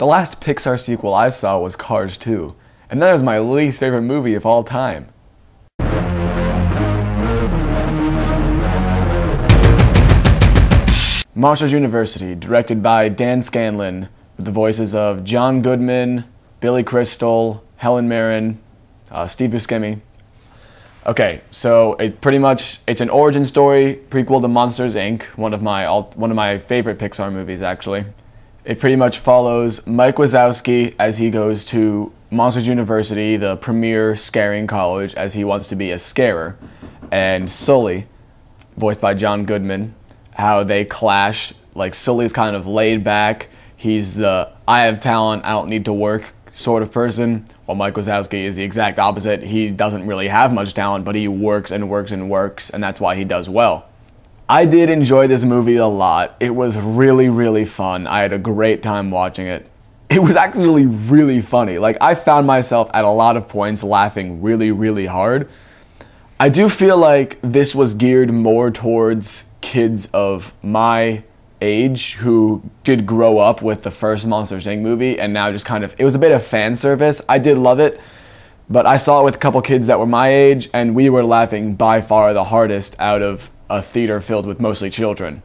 The last Pixar sequel I saw was Cars 2, and that is my least favorite movie of all time. Monsters University, directed by Dan Scanlon, with the voices of John Goodman, Billy Crystal, Helen Mirren, uh, Steve Buscemi. Okay, so it pretty much it's an origin story prequel to Monsters Inc. One of my all, one of my favorite Pixar movies actually. It pretty much follows Mike Wazowski as he goes to Monsters University, the premier scaring college, as he wants to be a scarer, and Sully, voiced by John Goodman, how they clash. Like Sully's kind of laid back. He's the I have talent, I don't need to work sort of person, while Mike Wazowski is the exact opposite. He doesn't really have much talent, but he works and works and works, and that's why he does well. I did enjoy this movie a lot. It was really, really fun. I had a great time watching it. It was actually really funny. Like, I found myself at a lot of points laughing really, really hard. I do feel like this was geared more towards kids of my age who did grow up with the first Monsters Inc. movie and now just kind of, it was a bit of fan service. I did love it, but I saw it with a couple kids that were my age and we were laughing by far the hardest out of a theater filled with mostly children.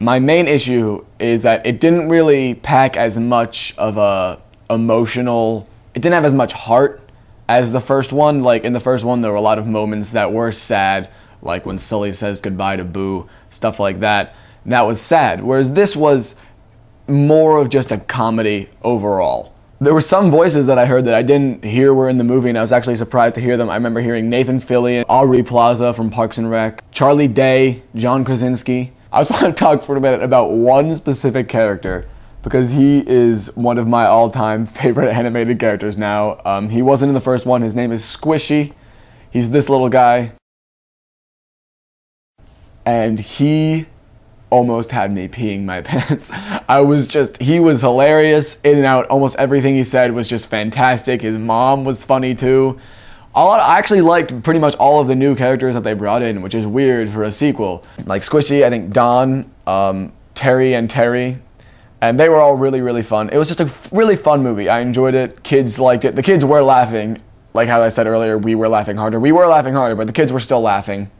My main issue is that it didn't really pack as much of a emotional, it didn't have as much heart as the first one. Like in the first one, there were a lot of moments that were sad, like when Sully says goodbye to Boo, stuff like that that was sad. Whereas this was more of just a comedy overall. There were some voices that I heard that I didn't hear were in the movie, and I was actually surprised to hear them. I remember hearing Nathan Fillion, Aubrey Plaza from Parks and Rec, Charlie Day, John Krasinski. I just want to talk for a minute about one specific character because he is one of my all-time favorite animated characters now. Um, he wasn't in the first one. His name is Squishy. He's this little guy. And he almost had me peeing my pants. I was just, he was hilarious in and out. Almost everything he said was just fantastic. His mom was funny too. I actually liked pretty much all of the new characters that they brought in, which is weird for a sequel. Like Squishy, I think Don, um, Terri, and Terry. And they were all really, really fun. It was just a really fun movie. I enjoyed it. Kids liked it. The kids were laughing. Like how I said earlier, we were laughing harder. We were laughing harder, but the kids were still laughing.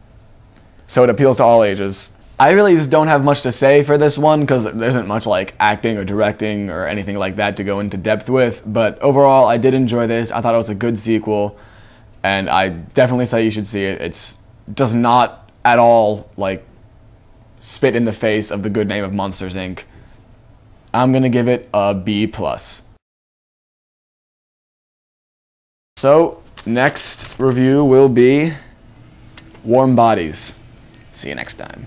So it appeals to all ages. I really just don't have much to say for this one because there isn't much like acting or directing or anything like that to go into depth with. But overall, I did enjoy this. I thought it was a good sequel, and I definitely say you should see it. It's does not at all like spit in the face of the good name of Monsters Inc. I'm gonna give it a B plus. So next review will be Warm Bodies. See you next time.